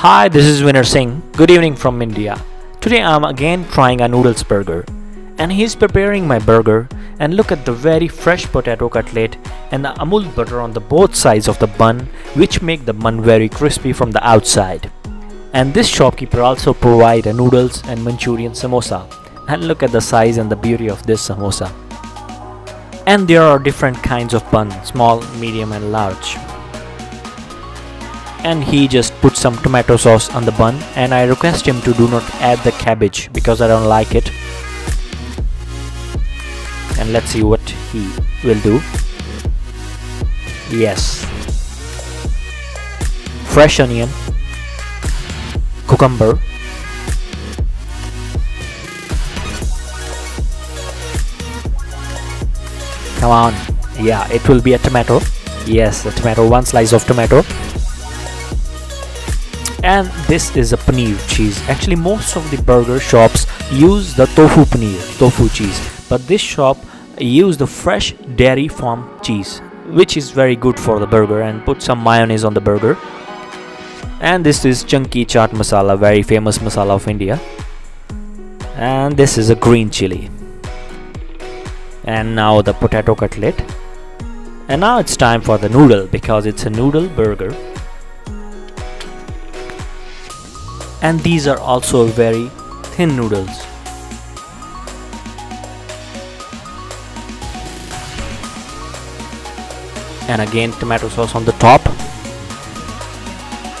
Hi, this is Winner Singh. Good evening from India. Today I'm again trying a noodles burger. And he's preparing my burger and look at the very fresh potato cutlet and the amul butter on the both sides of the bun which make the bun very crispy from the outside. And this shopkeeper also provide a noodles and Manchurian samosa. And look at the size and the beauty of this samosa. And there are different kinds of bun, small, medium and large and he just put some tomato sauce on the bun. And I request him to do not add the cabbage because I don't like it. And let's see what he will do. Yes. Fresh onion. Cucumber. Come on. Yeah it will be a tomato. Yes a tomato. One slice of tomato and this is a paneer cheese. Actually most of the burger shops use the tofu paneer tofu cheese. But this shop use the fresh dairy farm cheese which is very good for the burger and put some mayonnaise on the burger. And this is chunky chaat masala very famous masala of India. And this is a green chili. And now the potato cutlet. And now it's time for the noodle because it's a noodle burger and these are also very thin noodles. And again tomato sauce on the top.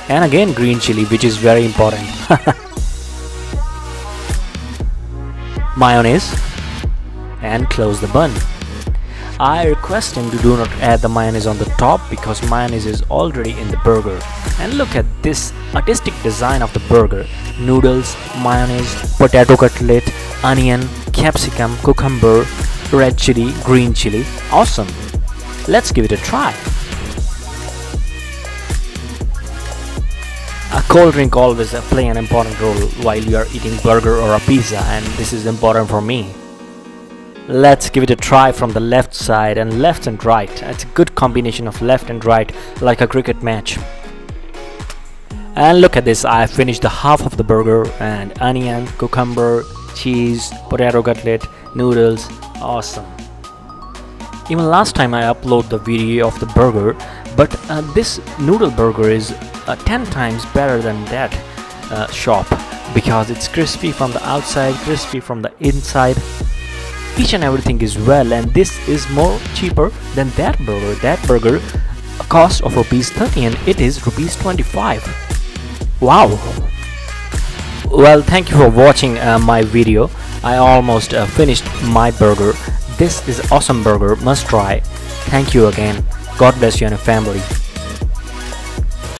And again green chili which is very important. Mayonnaise. And close the bun I request him to do not add the mayonnaise on the top because mayonnaise is already in the burger and look at this artistic design of the burger noodles mayonnaise potato cutlet onion capsicum cucumber red chili green chili awesome Let's give it a try. A cold drink always play an important role while you are eating burger or a pizza and this is important for me. Let's give it a try from the left side and left and right. It's a good combination of left and right like a cricket match. And look at this, I finished the half of the burger and onion, cucumber, cheese, potato cutlet, noodles, awesome. Even last time I upload the video of the burger, but uh, this noodle burger is uh, 10 times better than that uh, shop because it's crispy from the outside, crispy from the inside. Each and everything is well and this is more cheaper than that burger. That burger cost of rupees 30 and it is rupees 25. Wow! Well, thank you for watching uh, my video. I almost uh, finished my burger this is awesome burger, must try. Thank you again. God bless you and your family.